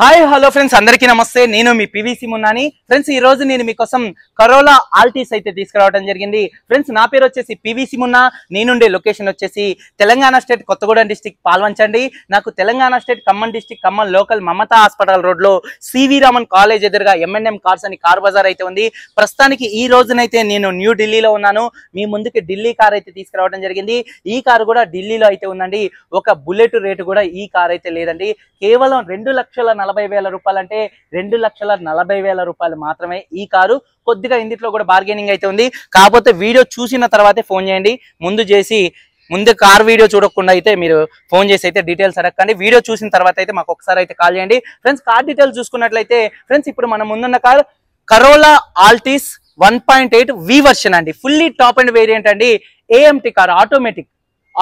Hi hello friends అందరికీ నమస్తే. నేను మీ పివిసి మున్నాని. ఫ్రెండ్స్ ఈ రోజు నేను మీకోసం కరోలా ఆల్టీస్ అయితే తీసుకురావడం జరిగింది. ఫ్రెండ్స్ నా పేరు వచ్చేసి పివిసి మున్నా. నేనుండే లొకేషన్ వచ్చేసి తెలంగాణ స్టేట్ కొత్తగూడెం డిస్టిక్ పాల్వంచండి. నాకు Telangana state Khammam district Khammam local Mamata hospital రోడ్లో సివి రామన్ కాలేజ్ ఎదురుగా ఎంఎన్ఎం కార్స్ అని కార్ బజార్ అయితే ఉంది. ప్రస్తుతానికి ఈ రోజునైతే నేను న్యూ ఢిల్లీలో ఉన్నాను. మీ ముందుకి ఢిల్లీ కార్ అయితే తీసుకురావడం జరిగింది. ఈ కారు కూడా ఢిల్లీలో అయితే ఉందండి. ఒక బుల్లెట్ రేటు కూడా ఈ కార్ అయితే లేదండి. కేవలం రెండు లక్షల నలభై వేల రూపాయలు అంటే రెండు లక్షల నలభై వేల రూపాయలు మాత్రమే ఈ కారు. కొద్దిగా ఇందిట్లో కూడా బార్గెనింగ్ అయితే ఉంది. కాకపోతే వీడియో చూసిన తర్వాతే ఫోన్ చేయండి. ముందు చేసి ముందు కార్ వీడియో చూడకుండా అయితే మీరు ఫోన్ చేసి అయితే డీటెయిల్స్ అడగండి వీడియో చూసిన తర్వాత అయితే మాకు ఒకసారి అయితే కాల్ చేయండి. ఫ్రెండ్స్ కార్ డీటెయిల్స్ చూసుకున్నట్లయితే ఫ్రెండ్స్ ఇప్పుడు మనం ముందున్న car Corolla Altis one point eight V version అండి. Fully top end. వేరియంట్ అండి AMT car automatic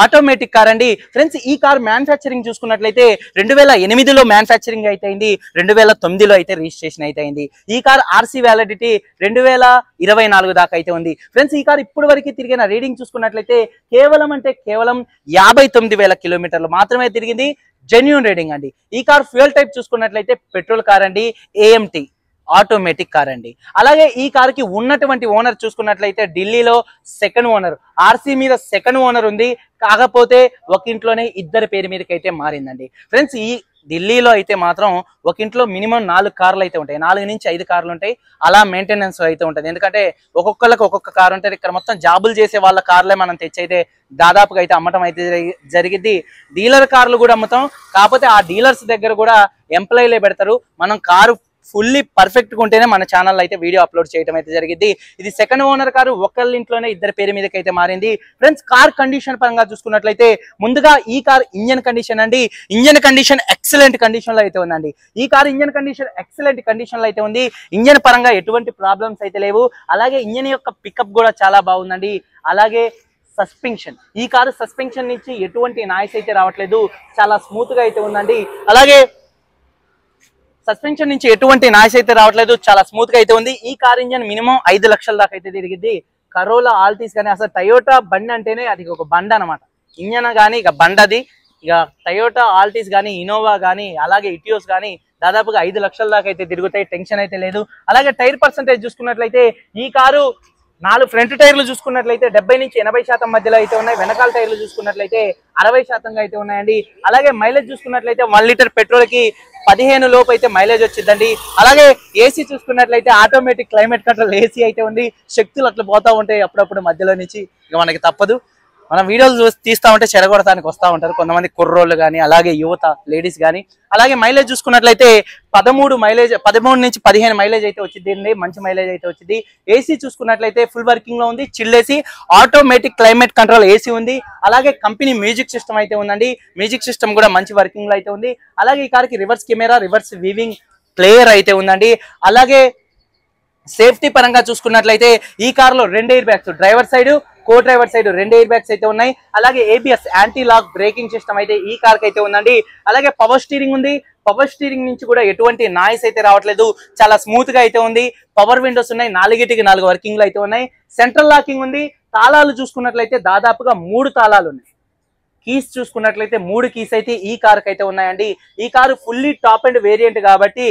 automatic car అండి. ఫ్రెండ్స్ ఈ కార్ మ్యానుఫ్యాక్చరింగ్ చూసుకున్నట్లయితే రెండు వేల ఎనిమిదిలో మ్యానుఫ్యాక్చరింగ్ అయితే అయింది రెండు వేల తొమ్మిదిలో అయితే రిజిస్ట్రేషన్ అయితే అయింది. ఈ కార్ ఆర్సీ వ్యాలిడిటీ రెండు వేల ఇరవై నాలుగు దాకా అయితే ఉంది. ఫ్రెండ్స్ ఈ కార్ ఇప్పటి వరకు తిరిగిన రీడింగ్ చూసుకున్నట్లయితే కేవలం అంటే కేవలం యాభై తొమ్మిది వేల కిలోమీటర్లు మాత్రమే తిరిగింది. జెన్యున్ రీడింగ్ అండి. ఈ కార్ ఫ్యూయల్ టైప్ చూసుకున్నట్లయితే పెట్రోల్ కార్ అండి ఏఎంటీ ఆటోమేటిక్ కార్ అండి. అలాగే ఈ కార్కి ఉన్నటువంటి ఓనర్ చూసుకున్నట్లయితే ఢిల్లీలో సెకండ్ ఓనర్ ఆర్సీ మీద సెకండ్ ఓనర్ ఉంది. కాకపోతే ఒక ఇంట్లోనే ఇద్దరి పేరు మీదకి అయితే మారిందండి. ఫ్రెండ్స్ ఈ ఢిల్లీలో అయితే మాత్రం ఒక ఇంట్లో మినిమం నాలుగు కార్లు అయితే ఉంటాయి. నాలుగు నుంచి ఐదు కార్లు ఉంటాయి. అలా మెయింటెనెన్స్ అయితే ఉంటుంది. ఎందుకంటే ఒక్కొక్కరికి ఒక్కొక్క కార్ ఉంటుంది. ఇక్కడ మొత్తం జాబులు చేసే వాళ్ళ కార్లే మనం తెచ్చైతే దాదాపుగా అయితే అమ్మటం అయితే జరిగి- డీలర్ కార్లు కూడా అమ్ముతాం. కాకపోతే ఆ డీలర్స్ దగ్గర కూడా ఎంప్లాయీలే పెడతారు. మనం కారు ఫుల్లీ పర్ఫెక్ట్గా ఉంటేనే మన ఛానల్ అయితే వీడియో అప్లోడ్ చేయడం అయితే జరిగింది. ఇది సెకండ్ ఓనర్ కారు ఒకళ్ళ ఇంట్లోనే ఇద్దరు పేరు మీదకి అయితే మారింది. ఫ్రెండ్స్ కార్ కండిషన్ పరంగా చూసుకున్నట్లయితే ముందుగా ఈ కార్ ఇంజన్ కండిషన్ అండి. ఇంజన్ కండిషన్ ఎక్సలెంట్ కండిషన్లో అయితే ఉందండి. ఈ కార్ ఇంజన్ కండిషన్ ఎక్సలెంట్ కండిషన్లో అయితే ఉంది. ఇంజన్ పరంగా ఎటువంటి ప్రాబ్లమ్స్ అయితే లేవు. అలాగే ఇంజన్ యొక్క పికప్ కూడా చాలా బాగుందండి. అలాగే సస్పెన్షన్ ఈ కారు సస్పెన్షన్ నుంచి ఎటువంటి నాయిస్ అయితే రావట్లేదు. చాలా స్మూత్గా అయితే ఉందండి. అలాగే సస్పెన్షన్ నుంచి ఎటువంటి నాయిస్ అయితే రావట్లేదు. చాలా స్మూత్గా అయితే ఉంది. ఈ కార్ ఇంజన్ మినిమం ఐదు లక్షల దాకా అయితే తిరిగింది. కరోలా ఆల్టీస్ కానీ అసలు టయోటా బండి అంటేనే అది ఒక బండ అనమాట ఇంజన్ కానీ ఇక బండది ఇక టయోటా ఆల్టీస్ కానీ ఇనోవా కానీ అలాగే ఇటియోస్ కానీ దాదాపుగా ఐదు లక్షల దాకా అయితే తిరుగుతాయి. టెన్షన్ అయితే లేదు. అలాగే టైర్ పర్సంటేజ్ చూసుకున్నట్లయితే ఈ కారు నాలుగు ఫ్రంట్ టైర్లు చూసుకున్నట్లయితే డెబ్బై నుంచి ఎనభై శాతం మధ్యలో అయితే ఉన్నాయి వెనకాల టైర్లు చూసుకున్నట్లయితే అరవై శాతంగా అయితే ఉన్నాయండి. అలాగే మైలేజ్ చూసుకున్నట్లయితే వన్ లీటర్ పెట్రోల్కి పదిహేను లోపు అయితే మైలేజ్ వచ్చిందండి. అలాగే ఏసీ చూసుకున్నట్లయితే ఆటోమేటిక్ క్లైమేట్ కంట్రోల్ ఏసీ అయితే ఉంది. శక్తులు అట్లా పోతా ఉంటాయి అప్పుడప్పుడు మధ్యలో నుంచి. ఇక మనకి తప్పదు. మనం వీడియోలు చూసి తీస్తా ఉంటే వస్తూ ఉంటారు. కొంతమంది కుర్రోళ్ళు కానీ అలాగే యువత లేడీస్ కానీ అలాగే మైలేజ్ చూసుకున్నట్లయితే పదమూడు మైలేజ్ పదమూడు నుంచి పదిహేను మైలేజ్ అయితే వచ్చింది మంచి మైలేజ్ అయితే వచ్చింది. ఏసీ చూసుకున్నట్లయితే ఫుల్ వర్కింగ్లో ఉంది. చిల్లేసి AC automatic climate control AC ఉంది. అలాగే కంపెనీ మ్యూజిక్ సిస్టమ్ అయితే ఉందండి. మ్యూజిక్ సిస్టమ్ కూడా మంచి వర్కింగ్లో అయితే ఉంది. అలాగే ఈ కార్కి reverse camera reverse viewing player అయితే ఉందండి. అలాగే సేఫ్టీ పరంగా చూసుకున్నట్లయితే ఈ కారులో రెండు air bags driver side co driver side రెండు ఎయిర్ బ్యాగ్స్ అయితే ఉన్నాయి. అలాగే ABS anti lock braking system అయితే ఈ కార్ అయితే ఉందండి. అలాగే పవర్ స్టీరింగ్ ఉంది. పవర్ స్టీరింగ్ నుంచి కూడా ఎటువంటి నాయిస్ అయితే రావట్లేదు. చాలా స్మూత్గా అయితే ఉంది. పవర్ విండోస్ ఉన్నాయి. నాలుగిటికి నాలుగు వర్కింగ్లు అయితే ఉన్నాయి. సెంట్రల్ లాకింగ్ ఉంది. తాళాలు చూసుకున్నట్లయితే దాదాపుగా మూడు తాళాలు ఉన్నాయి. కీస్ చూసుకున్నట్లయితే మూడు కీస్ అయితే ఈ కార్ అయితే ఉన్నాయండి. ఈ car fully top end variant కాబట్టి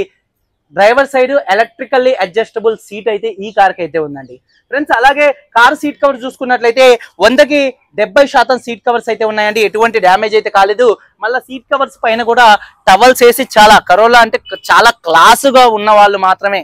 driver side electrically adjustable seat అయితే ఈ కార్కి అయితే ఉందండి. ఫ్రెండ్స్ అలాగే కార్ సీట్ కవర్ చూసుకున్నట్లయితే వందకి డెబ్బై శాతం సీట్ కవర్స్ అయితే ఉన్నాయండి. ఎటువంటి డ్యామేజ్ అయితే కాలేదు. మళ్ళీ సీట్ కవర్స్ పైన కూడా టవల్స్ వేసి చాలా కరోలా అంటే చాలా క్లాసుగా ఉన్న వాళ్ళు మాత్రమే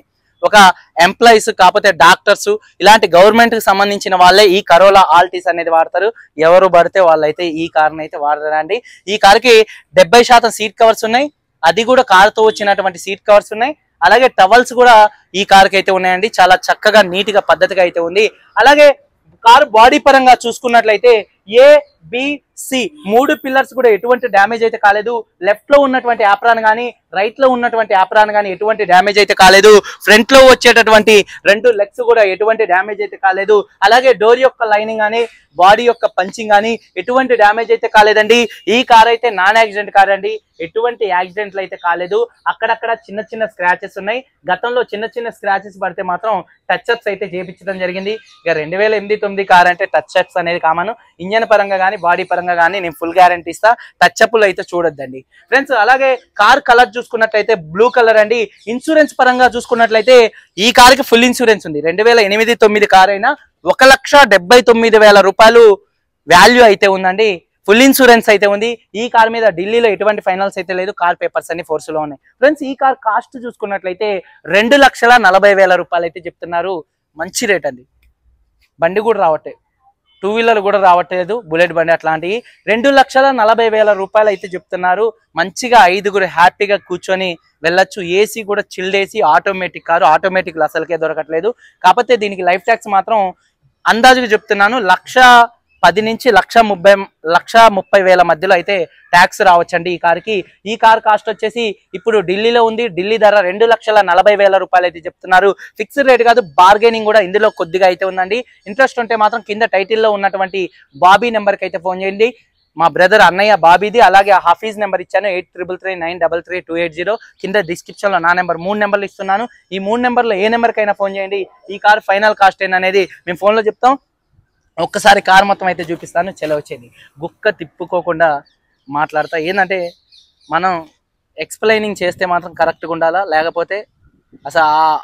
ఒక ఎంప్లాయీస్ కాకపోతే డాక్టర్స్ ఇలాంటి గవర్నమెంట్కి సంబంధించిన వాళ్ళే ఈ కరోలా ఆల్టీస్ అనేది వాడతారు. ఎవరు పడితే వాళ్ళైతే ఈ కార్ని అయితే వాడతారండి. ఈ కార్కి డెబ్బై శాతం సీట్ కవర్స్ ఉన్నాయి. అది కూడా కార్తో వచ్చినటువంటి సీట్ కవర్స్ ఉన్నాయి. అలాగే టవల్స్ కూడా ఈ కార్కి అయితే ఉన్నాయండి. చాలా చక్కగా నీట్గా పద్ధతిగా అయితే ఉంది. అలాగే కారు బాడీ పరంగా చూసుకున్నట్లయితే ఏ సి మూడు పిల్లర్స్ కూడా ఎటువంటి డ్యామేజ్ అయితే కాలేదు. లెఫ్ట్లో ఉన్నటువంటి యాప్రాన్ కానీ రైట్లో ఉన్నటువంటి యాప్రాన్ కానీ ఎటువంటి డ్యామేజ్ అయితే కాలేదు. ఫ్రంట్లో వచ్చేటటువంటి రెండు లెగ్స్ కూడా ఎటువంటి డ్యామేజ్ అయితే కాలేదు. అలాగే డోర్ యొక్క లైనింగ్ కానీ బాడీ యొక్క పంచింగ్ కానీ ఎటువంటి డ్యామేజ్ అయితే కాలేదండి. ఈ కార్ అయితే నాన్ యాక్సిడెంట్ కార్ అండి. ఎటువంటి యాక్సిడెంట్లు అయితే కాలేదు. అక్కడక్కడ చిన్న చిన్న స్క్రాచెస్ ఉన్నాయి. గతంలో చిన్న చిన్న స్క్రాచెస్ పడితే మాత్రం టచ్ అప్స్ అయితే చేపించడం జరిగింది. ఇక రెండు వేల ఎనిమిది తొమ్మిది కార్ అంటే టచ్ అప్స్ అనేది కామాను. ఇంజన్ ఇంజన్ పరంగా కానీ బాడీ పరంగా కానీ నేను ఫుల్ గ్యారంటీ ఇస్తా. టచ్ అప్లు అయితే చూడొద్దండి. ఫ్రెండ్స్ అలాగే కార్ కలర్ చూసుకున్నట్లయితే బ్లూ కలర్ అండి. ఇన్సూరెన్స్ పరంగా చూసుకున్నట్లయితే ఈ కార్కి ఫుల్ ఇన్సూరెన్స్ ఉంది. రెండు వేల ఎనిమిది తొమ్మిది కార్ అయినా ఒక లక్ష డెబ్బై తొమ్మిది వేల రూపాయలు వాల్యూ అయితే ఉందండి. ఫుల్ ఇన్సూరెన్స్ అయితే ఉంది. ఈ కార్ మీద ఢిల్లీలో ఎటువంటి ఫైనల్స్ అయితే లేదు. కార్ పేపర్స్ అన్ని ఫోర్స్లో ఉన్నాయి. ఫ్రెండ్స్ ఈ కార్ కాస్ట్ చూసుకున్నట్లయితే రెండు లక్షల నలభై వేల రూపాయలు అయితే చెప్తున్నారు. మంచి రేట్ అండి. బండి కూడా రావట్లే. టూ వీలర్ కూడా రావట్లేదు. బుల్లెట్ బండి అట్లాంటివి. రెండు లక్షల నలభై వేల రూపాయలు అయితే చెప్తున్నారు. మంచిగా ఐదుగురు హ్యాపీగా కూర్చొని వెళ్ళొచ్చు. ఏసీ కూడా chilled AC automatic car automatic అసలుకే దొరకట్లేదు. కాకపోతే దీనికి లైఫ్ ట్యాక్స్ మాత్రం అందాజుగా చెప్తున్నాను. లక్ష పది నుంచి లక్ష ముప్పై లక్ష ముప్పై వేల మధ్యలో అయితే ట్యాక్స్ రావచ్చండి ఈ కార్కి. ఈ కార్ కాస్ట్ వచ్చేసి ఇప్పుడు ఢిల్లీలో ఉంది. ఢిల్లీ ధర రెండు లక్షల నలభై వేల రూపాయలు అయితే చెప్తున్నారు. ఫిక్స్డ్ రేట్ కాదు బార్గెనింగ్ కూడా ఇందులో కొద్దిగా అయితే ఉందండి. ఇంట్రెస్ట్ ఉంటే మాత్రం కింద టైటిల్లో ఉన్నటువంటి బాబీ నెంబర్కి అయితే ఫోన్ చేయండి. మా బ్రదర్ అన్నయ్య బాబీది అలాగే ఆ హఫీజ్ నెంబర్ ఇచ్చాను eight triple three nine double three two eight zero. కింద డిస్క్రిప్షన్లో నా నెంబర్ మూడు నెంబర్లు ఇస్తున్నాను. ఈ మూడు నెంబర్లో ఏ నెంబర్కైనా ఫోన్ చేయండి. ఈ కార్ ఫైనల్ కాస్ట్ ఏంటనేది మేము ఫోన్లో చెప్తాం. ఒక్కసారి కార్ మొత్తం అయితే చూపిస్తాను. చెలవచ్చేది గుక్క తిప్పుకోకుండా మాట్లాడతా. ఏంటంటే మనం ఎక్స్ప్లెయినింగ్ చేస్తే మాత్రం కరెక్ట్గా ఉండాలా? లేకపోతే అసలు ఆ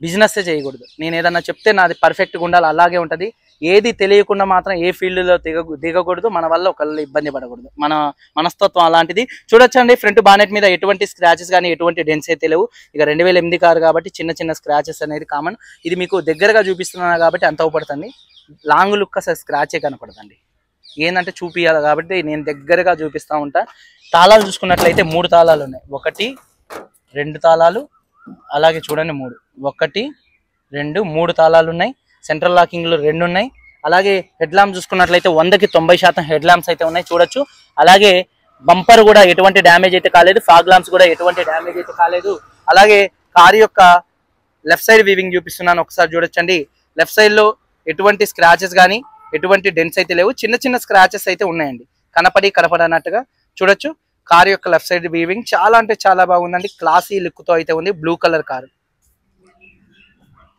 బిజినెస్సే చేయకూడదు. నేను ఏదన్నా చెప్తే నాది పర్ఫెక్ట్గా ఉండాలి. అలాగే ఉంటుంది. ఏది తెలియకుండా మాత్రం ఏ ఫీల్డ్లో దిగ దిగకూడదు. మన వల్ల ఒకళ్ళు ఇబ్బంది పడకూడదు. మన మనస్తత్వం అలాంటిది. చూడొచ్చండి ఫ్రంట్ బానెట్ మీద ఎటువంటి స్క్రాచెస్ కానీ ఎటువంటి డెన్స్ అయితే లేవు ఇక రెండు వేల ఎనిమిది కారు కాబట్టి చిన్న చిన్న స్క్రాచెస్ అనేది కామన్ ఇది మీకు దగ్గరగా చూపిస్తున్నాను కాబట్టి అంత అవుపడుతుంది లాంగ్ లుక్ అసలు స్క్రాచే కనపడదండి. ఏంటంటే చూపియాలి కాబట్టి నేను దగ్గరగా చూపిస్తూ ఉంటా. తాళాలు చూసుకున్నట్లయితే మూడు తాళాలు ఉన్నాయి. ఒకటి రెండు తాళాలు. అలాగే చూడండి మూడు. ఒకటి రెండు మూడు తాళాలు ఉన్నాయి. సెంట్రల్ లాకింగ్లు రెండు ఉన్నాయి. అలాగే హెడ్ ల్యాంప్ చూసుకున్నట్లయితే వందకి తొంభై శాతం హెడ్ ల్యాంప్స్ అయితే ఉన్నాయి. చూడొచ్చు. అలాగే బంపర్ కూడా ఎటువంటి డ్యామేజ్ అయితే కాలేదు. ఫాగ్ ల్యాంప్స్ కూడా ఎటువంటి డ్యామేజ్ అయితే కాలేదు. అలాగే కారు యొక్క లెఫ్ట్ సైడ్ వీవింగ్ చూపిస్తున్నాను. ఒకసారి చూడొచ్చండి. లెఫ్ట్ సైడ్లో ఎటువంటి స్క్రాచెస్ కానీ ఎటువంటి డెన్స్ అయితే లేవు. చిన్న చిన్న స్క్రాచెస్ అయితే ఉన్నాయండి. కనపడి కనపడనట్టుగా చూడొచ్చు. కారు యొక్క లెఫ్ట్ సైడ్ వీవింగ్ చాలా అంటే చాలా బాగుందండి. క్లాసీ లుక్తో అయితే ఉంది. Blue colour car.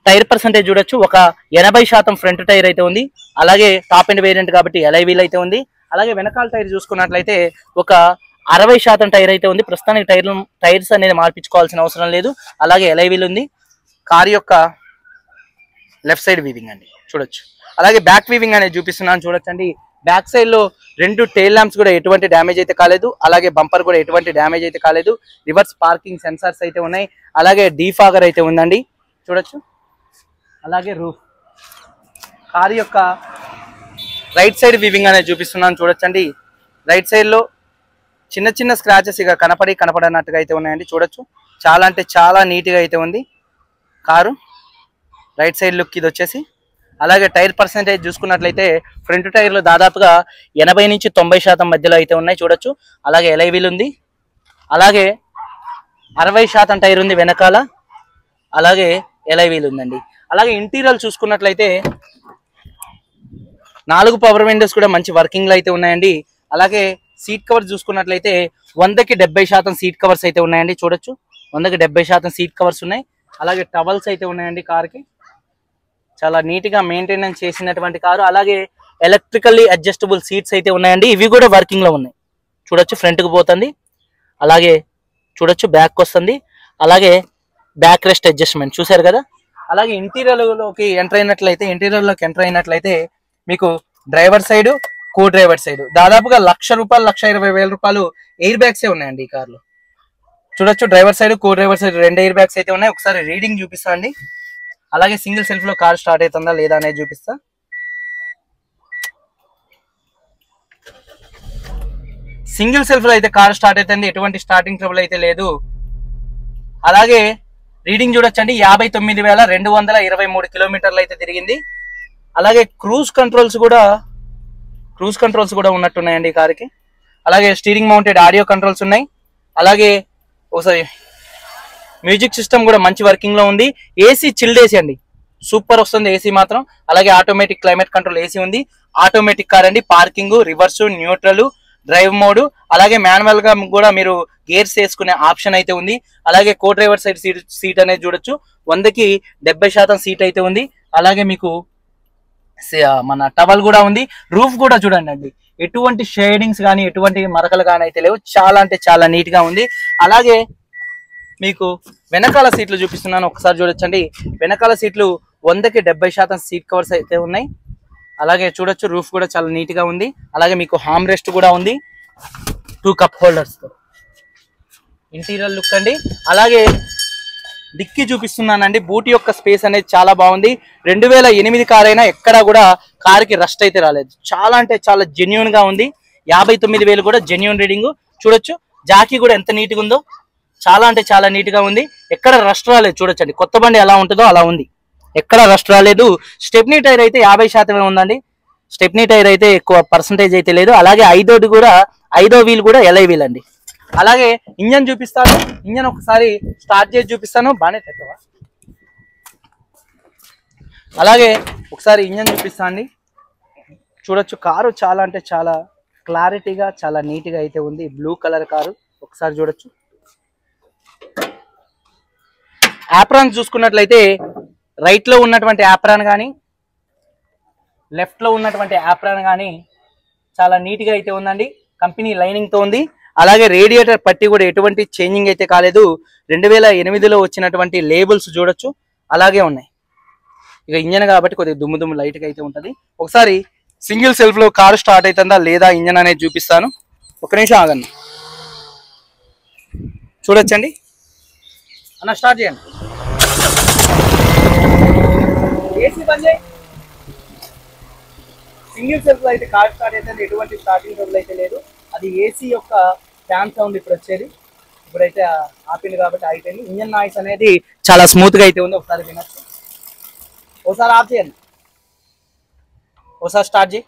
Tyre percentage చూడొచ్చు. ఒక ఎనభై శాతం ఫ్రంట్ టైర్ అయితే ఉంది. అలాగే టాప్ అండ్ వేరియంట్ కాబట్టి ఎలైవీల్ అయితే ఉంది. అలాగే వెనకాల టైర్ చూసుకున్నట్లయితే ఒక అరవై శాతం టైర్ అయితే ఉంది. ప్రస్తుతానికి టైర్ టైర్స్ అనేది మార్పించుకోవాల్సిన అవసరం లేదు. అలాగే ఎలైవీల్ ఉంది. కార్ యొక్క లెఫ్ట్ సైడ్ వీవింగ్ అండి. చూడొచ్చు. అలాగే బ్యాక్ వీవింగ్ అనేది చూపిస్తున్నాను. చూడొచ్చండి. బ్యాక్ సైడ్లో రెండు టైల్ ల్యాంప్స్ కూడా ఎటువంటి డ్యామేజ్ అయితే కాలేదు. అలాగే బంపర్ కూడా ఎటువంటి డ్యామేజ్ అయితే కాలేదు. రివర్స్ పార్కింగ్ సెన్సార్స్ అయితే ఉన్నాయి. అలాగే డీఫాగర్ అయితే ఉందండి. చూడొచ్చు. అలాగే రూఫ్. కార్ యొక్క రైట్ సైడ్ వివింగ్ అనేది చూపిస్తున్నాను చూడొచ్చండి. రైట్ సైడ్లో చిన్న చిన్న స్క్రాచెస్ ఇక కనపడి కనపడనట్టుగా అయితే ఉన్నాయండి చూడొచ్చు. చాలా అంటే చాలా నీట్గా అయితే ఉంది కారు. రైట్ సైడ్ లుక్ ఇది వచ్చేసి. అలాగే టైర్ పర్సెంటేజ్ చూసుకున్నట్లయితే ఫ్రంట్ టైర్లు దాదాపుగా ఎనభై నుంచి తొంభై శాతం మధ్యలో అయితే ఉన్నాయి చూడొచ్చు. అలాగే ఎలైవీల్ ఉంది. అలాగే అరవై శాతం టైర్ ఉంది వెనకాల. అలాగే ఎలై వీల్ ఉందండి అలాగే ఇంటీరియర్ చూసుకున్నట్లయితే నాలుగు పవర్ విండోస్ కూడా మంచి వర్కింగ్లో అయితే ఉన్నాయండి. అలాగే సీట్ కవర్స్ చూసుకున్నట్లయితే వందకి డెబ్బై శాతం సీట్ కవర్స్ అయితే ఉన్నాయండి. చూడొచ్చు. వందకి డెబ్బై శాతం సీట్ కవర్స్ ఉన్నాయి. అలాగే టవల్స్ అయితే ఉన్నాయండి కార్కి. చాలా నీట్గా మెయింటెనెన్స్ చేసినటువంటి కారు. అలాగే ఎలక్ట్రికల్లీ అడ్జస్టబుల్ సీట్స్ అయితే ఉన్నాయండి. ఇవి కూడా వర్కింగ్లో ఉన్నాయి. చూడొచ్చు. ఫ్రంట్కి పోతుంది. అలాగే చూడొచ్చు. బ్యాక్ వస్తుంది. అలాగే బ్యాక్ రెస్ట్ అడ్జస్ట్మెంట్ చూసారు కదా? అలాగే ఇంటీరియర్లోకి ఎంటర్ అయినట్లయితే ఇంటీరియర్లోకి ఎంటర్ అయినట్లయితే మీకు driver side co driver side దాదాపుగా లక్ష రూపాయలు లక్ష ఇరవై వేల రూపాయలు ఎయిర్ బ్యాగ్స్ ఉన్నాయండి ఈ కార్లో చూడొచ్చు driver side co driver side రెండు ఎయిర్ బ్యాగ్స్ అయితే ఉన్నాయి. ఒకసారి రీడింగ్ చూపిస్తా అండి. అలాగే సింగిల్ సెల్ఫ్లో కార్ స్టార్ట్ అవుతుందా లేదా అనేది చూపిస్తా. సింగిల్ సెల్ఫ్లో అయితే కార్ స్టార్ట్ అవుతుంది. ఎటువంటి స్టార్టింగ్ ట్రబుల్ అయితే లేదు. అలాగే రీడింగ్ చూడొచ్చండి. యాభై తొమ్మిది వేల రెండు వందల ఇరవై మూడు కిలోమీటర్లు అయితే తిరిగింది. అలాగే క్రూజ్ కంట్రోల్స్ కూడా క్రూజ్ కంట్రోల్స్ కూడా ఉన్నట్టున్నాయండి ఈ కార్కి. అలాగే స్టీరింగ్ మౌంటెడ్ ఆడియో కంట్రోల్స్ ఉన్నాయి. అలాగే ఒకసారి మ్యూజిక్ సిస్టమ్ కూడా మంచి వర్కింగ్లో ఉంది. ఏసీ చిల్డ్ ఏసీ అండి. సూపర్ వస్తుంది ఏసీ మాత్రం. అలాగే ఆటోమేటిక్ క్లైమేట్ కంట్రోల్ ఏసీ ఉంది. ఆటోమేటిక్ కార్ అండి. Parking reverse neutral drive mode అలాగే మాన్యువల్గా కూడా మీరు గేర్స్ వేసుకునే ఆప్షన్ అయితే ఉంది. అలాగే co driver side seat seat అనేది చూడొచ్చు. వందకి డెబ్బై శాతం సీట్ అయితే ఉంది. అలాగే మీకు సే- మన టవల్ కూడా ఉంది. రూఫ్ కూడా చూడండి అండి. ఎటువంటి షేడింగ్స్ కానీ ఎటువంటి మరకలు కానీ అయితే లేవు. చాలా అంటే చాలా నీట్గా ఉంది. అలాగే మీకు వెనకాల సీట్లు చూపిస్తున్నాను. ఒకసారి చూడొచ్చండి. వెనకాల సీట్లు వందకి డెబ్బై శాతం సీట్ కవర్స్ అయితే ఉన్నాయి. అలాగే చూడొచ్చు రూఫ్ కూడా చాలా నీట్గా ఉంది. అలాగే మీకు హామ్ రెస్ట్ కూడా ఉంది. టూ కప్ హోల్డర్స్తో. ఇంటీరియర్ లుక్ అండి. అలాగే డిక్కీ చూపిస్తున్నానండి. బూట్ యొక్క స్పేస్ అనేది చాలా బాగుంది. రెండు వేల ఎనిమిది కార్ అయినా ఎక్కడా కూడా కార్కి రస్ట్ అయితే రాలేదు. చాలా అంటే చాలా జెన్యున్గా ఉంది. యాభై తొమ్మిది వేలు కూడా జెన్యున్ రీడింగ్ చూడొచ్చు. జాకీ కూడా ఎంత నీట్గా ఉందో. చాలా అంటే చాలా నీట్గా ఉంది. ఎక్కడ రస్ట్ రాలేదు. చూడొచ్చండి. కొత్త బండి ఎలా ఉంటుందో అలా ఉంది. ఎక్కడ రస్ట్ రాలేదు. స్టెప్నీ టైర్ అయితే యాభై శాతమే ఉందండి. స్టెప్నీ టైర్ అయితే ఎక్కువ పర్సంటేజ్ అయితే లేదు. అలాగే ఐదోది కూడా ఐదో వీల్ కూడా ఎలై వీల్ అండి. అలాగే ఇంజన్ చూపిస్తాను. ఇంజన్ ఒకసారి స్టార్ట్ చేసి చూపిస్తాను. బాగానే తెచ్చవా అలాగే ఒకసారి ఇంజన్ చూపిస్తా అండి. చూడొచ్చు కారు చాలా అంటే చాలా క్లారిటీగా చాలా నీట్గా అయితే ఉంది. Blue colour car. ఒకసారి చూడొచ్చు. యాప్రాన్ చూసుకున్నట్లయితే రైట్లో ఉన్నటువంటి యాప్రాన్ కానీ లెఫ్ట్లో ఉన్నటువంటి యాప్రాన్ కానీ చాలా నీట్గా అయితే ఉందండి. కంపెనీ లైనింగ్తో ఉంది. అలాగే రేడియేటర్ పట్టి కూడా ఎటువంటి చేంజింగ్ అయితే కాలేదు. రెండు వేల ఎనిమిదిలో వచ్చినటువంటి లేబుల్స్ చూడొచ్చు. అలాగే ఉన్నాయి. ఇక ఇంజన్ కాబట్టి కొద్దిగా దుమ్ము దుమ్ము లైట్గా అయితే ఉంటుంది. ఒకసారి సింగిల్ సెల్ఫ్లో కారు స్టార్ట్ అవుతుందా లేదా ఇంజన్ అనేది చూపిస్తాను. ఒక నిమిషం ఆగండి. చూడొచ్చండి? అన్న స్టార్ట్ చేయండి. ఏసీ బంద్ చేయి. సింగిల్ సెల్ఫ్లో అయితే కార్ స్టార్ట్ అయితే ఎటువంటి స్టార్టింగ్ ట్రబుల్ అయితే లేదు. అది ఏసీ యొక్క ఫ్యాన్ సౌండ్ ఇప్పుడు వచ్చేది. ఇప్పుడైతే ఆపింది కాబట్టి ఆగిపోయింది. ఇంజన్ నాయిస్ అనేది చాలా స్మూత్గా అయితే ఉంది. ఒకసారి వినొచ్చు. ఒకసారి ఆఫ్ చేయండి. ఒకసారి స్టార్ట్ చేయి.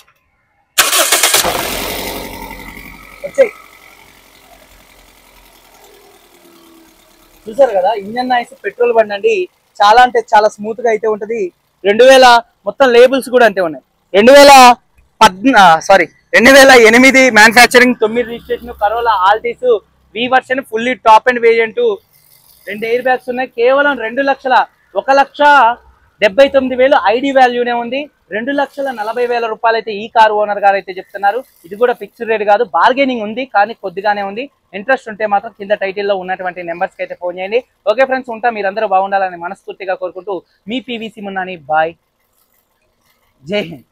వచ్చాయి. చూసారు కదా ఇంజన్ నాయిస్ పెట్రోల్ బండి అండి. చాలా అంటే చాలా స్మూత్గా అయితే ఉంటది. రెండు వేల మొత్తం లేబుల్స్ కూడా అంతే ఉన్నాయి. రెండు వేల సారీ రెండు వేల ఎనిమిది మ్యానుఫ్యాక్చరింగ్ తొమ్మిది registration Corolla Altis V version fully top end variant రెండు ఎయిర్ బ్యాగ్స్ ఉన్నాయి. కేవలం రెండు లక్షల ఒక లక్ష డెబ్బై తొమ్మిది వేలు ఐడి వాల్యూనే ఉంది. రెండు లక్షల నలభై వేల రూపాయలు అయితే ఈ కారు ఓనర్ గారు అయితే చెప్తున్నారు. ఇది కూడా ఫిక్స్డ్ రేట్ కాదు. బార్గెనింగ్ ఉంది కానీ కొద్దిగానే ఉంది. ఇంట్రెస్ట్ ఉంటే మాత్రం కింద టైటిల్లో ఉన్నటువంటి నెంబర్స్కి అయితే ఫోన్ చేయండి. ఓకే ఫ్రెండ్స్ ఉంటా మీరందరూ బాగుండాలని మనస్ఫూర్తిగా కోరుకుంటూ మీ పీవీసీ మున్నాని బాయ్ జై హింద్.